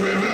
River.